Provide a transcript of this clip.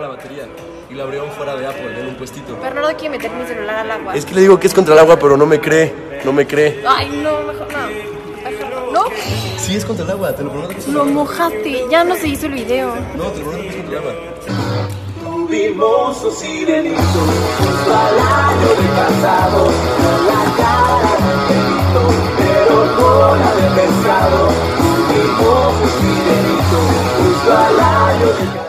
la batería y la abrieron fuera de Apple, en un puestito. Pero no quiero meter mi celular al agua. Es que le digo que es contra el agua, pero no me cree, no me cree. Ay, no, mejor no. ¿No? Sí, es contra el agua, te lo prometo Lo mojaste, ya no se hizo el video. No, te lo prometo que es contra el agua. Mimosos y delitos, palaños de casados, la cara de delito, pero cola de pescado. De casados.